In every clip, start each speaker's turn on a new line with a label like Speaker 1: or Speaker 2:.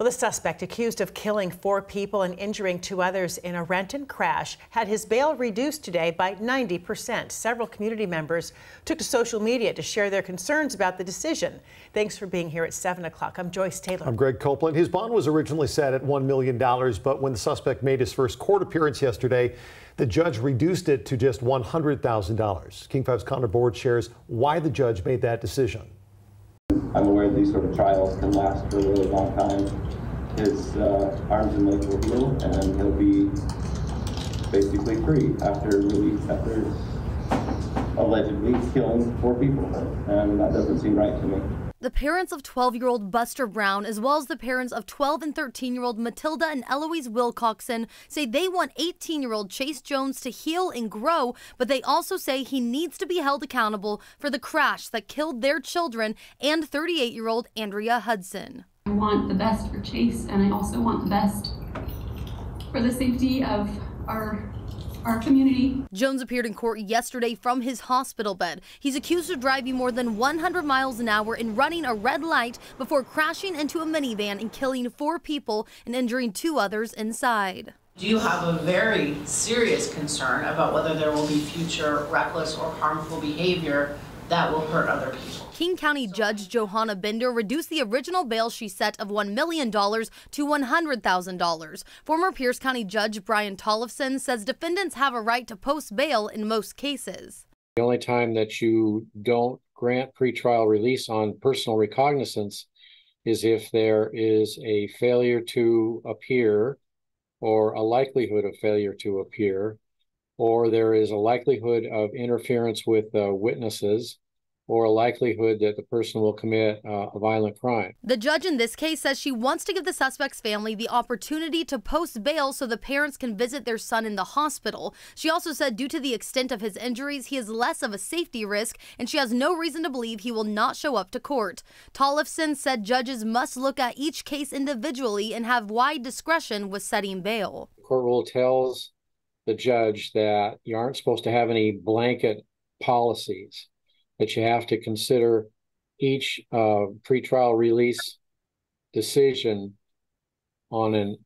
Speaker 1: Well, the suspect accused of killing four people and injuring two others in a Renton crash had his bail reduced today by 90%. Several community members took to social media to share their concerns about the decision. Thanks for being here at 7 o'clock. I'm Joyce Taylor.
Speaker 2: I'm Greg Copeland. His bond was originally set at $1 million, but when the suspect made his first court appearance yesterday, the judge reduced it to just $100,000. King 5's Connor Board shares why the judge made that decision.
Speaker 3: I'm aware these sort of trials can last for a really long time. His uh, arms and legs will heal, and he'll be basically free after release, after allegedly killing four people, and that doesn't seem right to me.
Speaker 4: The parents of 12 year old Buster Brown, as well as the parents of 12 and 13 year old Matilda and Eloise Wilcoxson, say they want 18 year old Chase Jones to heal and grow, but they also say he needs to be held accountable for the crash that killed their children and 38 year old Andrea Hudson.
Speaker 5: I want the best for Chase, and I also want the best for the safety of our our community.
Speaker 4: Jones appeared in court yesterday from his hospital bed. He's accused of driving more than 100 miles an hour and running a red light before crashing into a minivan and killing four people and injuring two others inside.
Speaker 6: Do you have a very serious concern about whether there will be future reckless or harmful behavior that will hurt other people.
Speaker 4: King County Judge Johanna Bender reduced the original bail she set of $1 million to $100,000. Former Pierce County Judge Brian Tollefson says defendants have a right to post bail in most cases.
Speaker 7: The only time that you don't grant pretrial release on personal recognizance is if there is a failure to appear or a likelihood of failure to appear or there is a likelihood of interference with uh, witnesses or a likelihood that the person will commit uh, a violent crime.
Speaker 4: The judge in this case says she wants to give the suspect's family the opportunity to post bail so the parents can visit their son in the hospital. She also said due to the extent of his injuries, he is less of a safety risk and she has no reason to believe he will not show up to court. Tollefson said judges must look at each case individually and have wide discretion with setting bail.
Speaker 7: Court rule tells the judge that you aren't supposed to have any blanket policies, that you have to consider each uh, pretrial release decision on an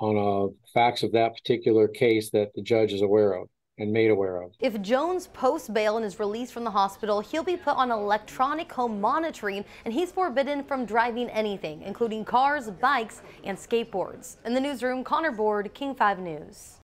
Speaker 7: on a facts of that particular case that the judge is aware of and made aware of.
Speaker 4: If Jones posts bail and is released from the hospital, he'll be put on electronic home monitoring and he's forbidden from driving anything, including cars, bikes, and skateboards. In the newsroom, Connor Board, King 5 News.